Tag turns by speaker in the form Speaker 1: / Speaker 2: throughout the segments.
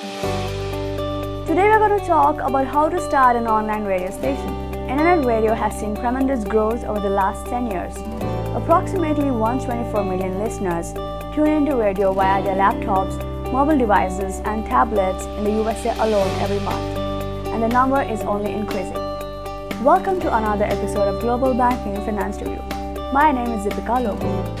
Speaker 1: Today we're going to talk about how to start an online radio station. Internet radio has seen tremendous growth over the last 10 years. Approximately 124 million listeners tune into radio via their laptops, mobile devices, and tablets in the USA alone every month, and the number is only increasing. Welcome to another episode of Global Banking Finance Review. My name is Deepika Lobo.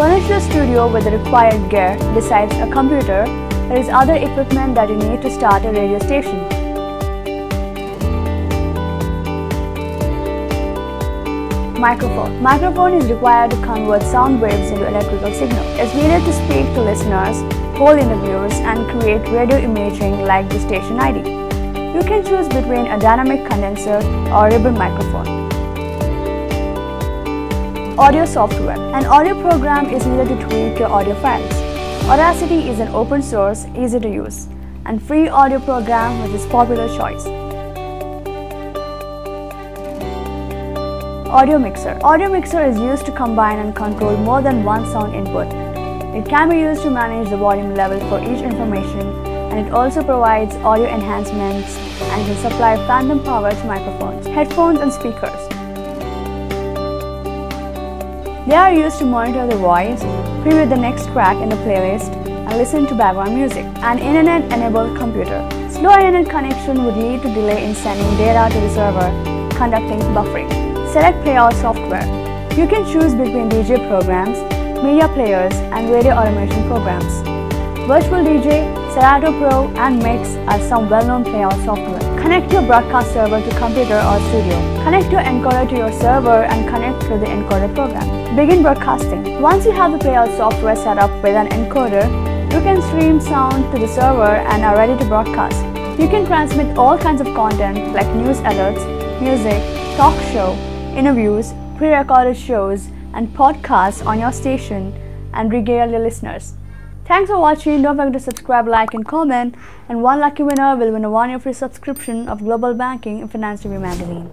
Speaker 1: Furnish your studio with the required gear besides a computer. There is other equipment that you need to start a radio station. Microphone. Microphone is required to convert sound waves into electrical signal. It's needed to speak to listeners, hold interviews, and create radio imaging like the station ID. You can choose between a dynamic condenser or ribbon microphone. Audio software. An audio program is needed to tweak your audio files. Audacity is an open source, easy to use, and free audio program which is popular choice. Audio mixer. Audio mixer is used to combine and control more than one sound input. It can be used to manage the volume level for each information and it also provides audio enhancements and can supply phantom power to microphones, headphones and speakers. They are used to monitor the voice, preview the next track in the playlist, and listen to background music. An internet-enabled computer. Slow internet connection would lead to delay in sending data to the server, conducting buffering. Select playout software. You can choose between DJ programs, media players, and radio automation programs. Virtual DJ, Serato Pro, and Mixxx are some well-known playout software. Connect your broadcast server to computer or studio. Connect your encoder to your server and connect to the encoder program. Begin broadcasting. Once you have the playout software set up with an encoder, you can stream sound to the server and are ready to broadcast. You can transmit all kinds of content like news alerts, music, talk show, interviews, pre-recorded shows, and podcasts on your station and regale your listeners. Thanks for watching. Don't forget to subscribe, like, and comment. And one lucky winner will win a one-year free subscription of Global Banking and Finance Review magazine.